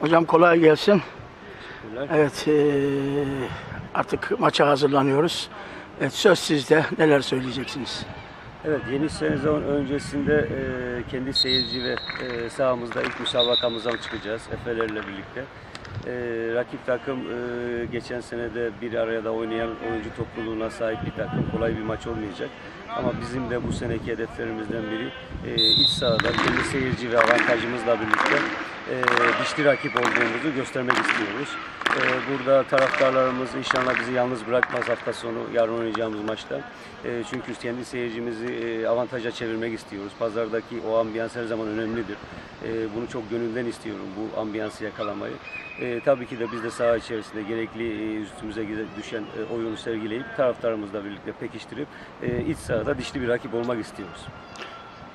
Hocam kolay gelsin. Evet, eee, artık maça hazırlanıyoruz. Evet, söz sizde. Neler söyleyeceksiniz? Evet, yeni sezon öncesinde e, kendi seyirci ve e, sahamızda ilk müsabakamızdan çıkacağız Efe'lerle birlikte. E, rakip takım e, geçen sene de bir araya oynayan oyuncu topluluğuna sahip bir takım. Kolay bir maç olmayacak. Ama bizim de bu seneki hedeflerimizden biri e, iç sahada kendi seyirci ve avantajımızla birlikte e, dişli rakip olduğumuzu göstermek istiyoruz. E, burada taraftarlarımız inşallah bizi yalnız bırakmaz hafta sonu yarın oynayacağımız maçta. E, çünkü kendi seyircimizi e, avantaja çevirmek istiyoruz. Pazardaki o ambiyans her zaman önemlidir. E, bunu çok gönülden istiyorum bu ambiyansı yakalamayı. E, tabii ki de biz de saha içerisinde gerekli e, üstümüze düşen e, oyunu sergileyip taraftarımızla birlikte pekiştirip e, iç sahada dişli bir rakip olmak istiyoruz.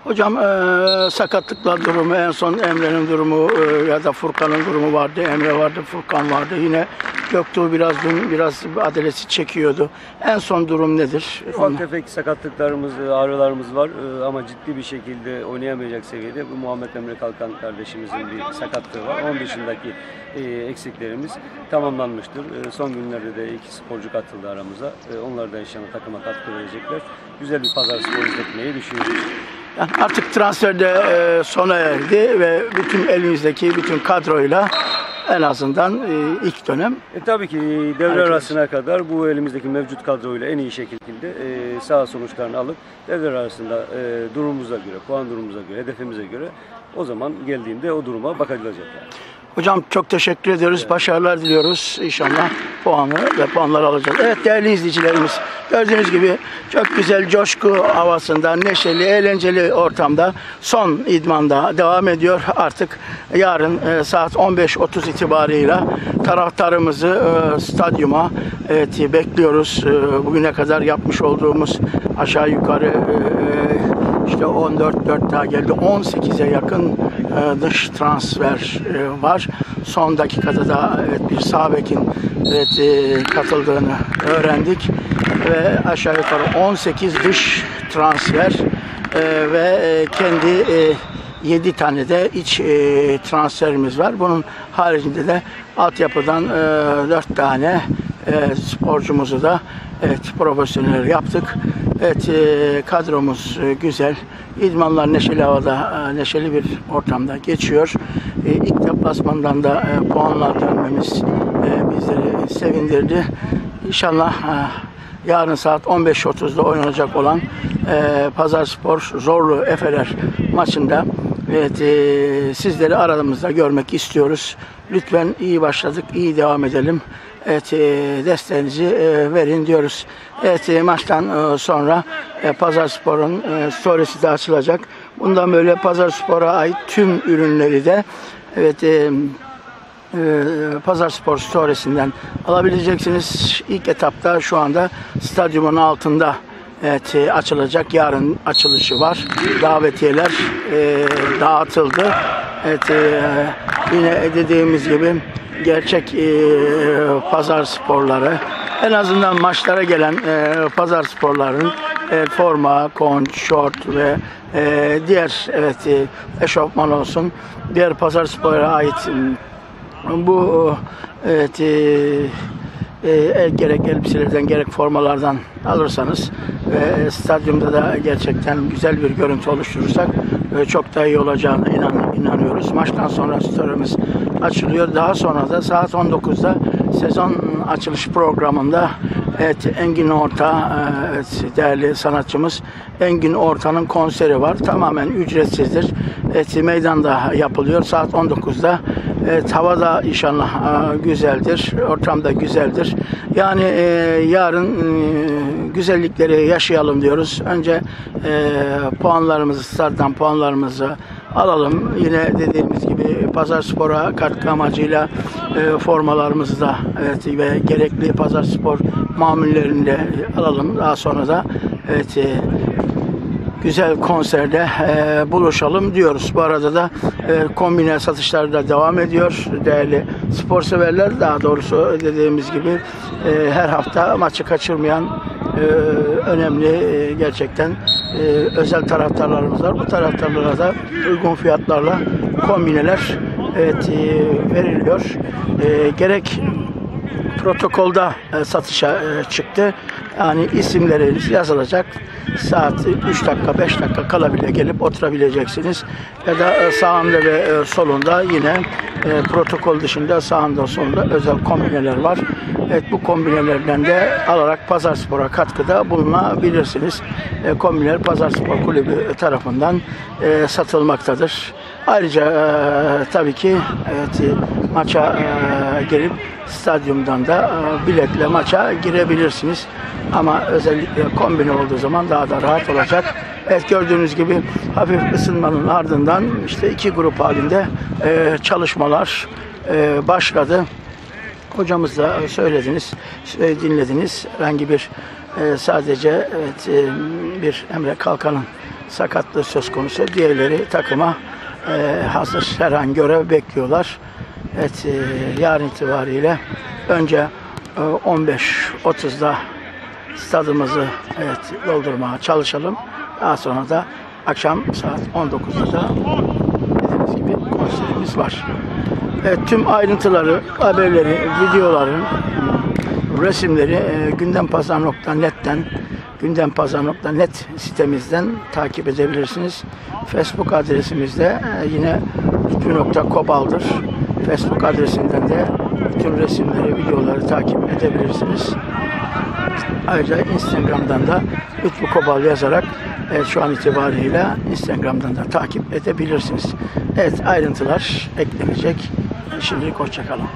Hocam eee sakatlıklar durumu, en son Emre'nin durumu eee, ya da Furkan'ın durumu vardı. Emre vardı, Furkan vardı. Yine Göktuğ biraz dün biraz adalesi çekiyordu. En son durum nedir? Ufak tefek sakatlıklarımız, e, ağrılarımız var e, ama ciddi bir şekilde oynayamayacak seviyede bu Muhammed Emre Kalkan kardeşimizin bir sakatlığı var. Onun dışındaki e, eksiklerimiz tamamlanmıştır. E, Son günlerde de iki sporcu katıldı aramıza. E, Onlar da inşallah takıma katkı verecekler. Güzel bir pazar spor izletmeyi düşünüyoruz. Yani artık transferde eee, sona erdi ve bütün elinizdeki bütün kadroyla en azından eee, ilk dönem E, tabii ki devre Herkes. arasına kadar bu elimizdeki mevcut kadroyla en iyi şekilde e, sağ sonuçlarını alıp devre arasında e, durumumuza göre, puan durumumuza göre, hedefimize göre o zaman geldiğinde o duruma yani. Hocam çok teşekkür ediyoruz. Başarılar diliyoruz. İnşallah puanı ve puanları alacağız. Evet değerli izleyicilerimiz gördüğünüz gibi çok güzel coşku havasında, neşeli, eğlenceli ortamda son idmanda devam ediyor. Artık yarın e, saat 15.30 itibarıyla taraftarımızı e, stadyuma evet, bekliyoruz. E, bugüne kadar yapmış olduğumuz aşağı yukarı e, işte 14 4 daha geldi. 18'e yakın e, dış transfer e, var. Son dakikada da evet, bir sağ bekin evet, e, katıldığını öğrendik. Ve aşağı yukarı 18 dış transfer e, ve e, kendi e, 7 tane de iç e, transferimiz var. Bunun haricinde de altyapıdan e, 4 tane e, sporcumuzu da evet, profesyonel yaptık. Evet, e, kadromuz e, güzel. İdmanlar neşeli havada, e, neşeli bir ortamda geçiyor. E, ilk deplasmandan da e, puanla dönmemiz e, bizleri sevindirdi. İnşallah e, yarın saat 15.30'da oynanacak olan e, Pazar Spor Zorlu Efeler maçında evet, e, sizleri aramızda görmek istiyoruz. Lütfen iyi başladık, iyi devam edelim. Evet, e, desteğinizi e, verin diyoruz. Evet, e, maçtan e, sonra e, Pazar Spor'un e, storiesi de açılacak. Bundan böyle Pazar Spor'a ait tüm ürünleri de evet, e, e, Pazar Spor Story'sinden alabileceksiniz. İlk etapta şu anda stadyumun altında evet, e, açılacak. Yarın açılışı var. Davetiyeler e, dağıtıldı. Evet, e, yine dediğimiz gibi gerçek e, pazar sporları en azından maçlara gelen e, pazar sporlarının e, forma, kont, şort ve e, diğer evet e, eşofman olsun diğer pazar spora ait bu evet, e, e, gerek elbiselerden gerek formalardan alırsanız ve stadyumda da gerçekten güzel bir görüntü oluşturursak e, çok daha iyi olacağına inan, inanıyoruz. Maçtan sonra story'miz açılıyor. Daha sonra da saat 19'da sezon açılış programında evet, Engin Orta e, evet, değerli sanatçımız Engin Orta'nın konseri var. Tamamen ücretsizdir. Evet, meydanda yapılıyor. Saat 19'da Evet, hava da inşallah e, güzeldir. Ortam da güzeldir. Yani e, yarın e, güzellikleri yaşayalım diyoruz. Önce e, puanlarımızı, starttan puanlarımızı alalım. Yine dediğimiz gibi Pazar Spor'a katkı amacıyla e, formalarımızı da evet, ve gerekli Pazar Spor mamullerini de alalım. Daha sonra da evet, e, güzel konserde e, buluşalım diyoruz. Bu arada da e, kombine satışları da devam ediyor. Değerli spor severler daha doğrusu dediğimiz gibi e, her hafta maçı kaçırmayan e, önemli e, gerçekten e, özel taraftarlarımız var. Bu taraftarlara da uygun fiyatlarla kombineler evet e, veriliyor. E, gerek protokolda e, satışa e, çıktı. Yani isimleri yazılacak. Saat 3 dakika 5 dakika kala bile gelip oturabileceksiniz. Ya da e, sağında ve e, solunda yine e, protokol dışında sağında solunda özel kombineler var. Evet bu kombinelerden de alarak Pazar Spor'a katkıda bulunabilirsiniz. E, kombineler Pazar Spor Kulübü tarafından e, satılmaktadır. Ayrıca e, tabii ki evet, maça e, gelip stadyumdan da e, biletle maça girebilirsiniz. Ama özellikle kombine olduğu zaman daha da rahat olacak. Evet gördüğünüz gibi hafif ısınmanın ardından işte iki grup halinde e, çalışmalar e, başladı. Hocamız da söylediniz, dinlediniz. Herhangi bir sadece evet, bir Emre Kalkan'ın sakatlığı söz konusu. Diğerleri takıma hazır her an görev bekliyorlar. Evet, e, yarın itibariyle önce e, 15.30'da stadımızı evet, doldurmaya çalışalım. Daha sonra da akşam saat 19'da da dediğimiz gibi konserimiz var. Evet, tüm ayrıntıları, haberleri, videoları, resimleri e, gündempazar.net'ten gündempazar.net sitemizden takip edebilirsiniz. Facebook adresimizde e, yine lütfü.kobal'dır. Facebook adresinden de bütün resimleri, videoları takip edebilirsiniz. Ayrıca Instagram'dan da Lütfü Kobal yazarak evet, şu an itibariyle Instagram'dan da takip edebilirsiniz. Evet ayrıntılar eklenecek. Şimdilik hoşçakalın.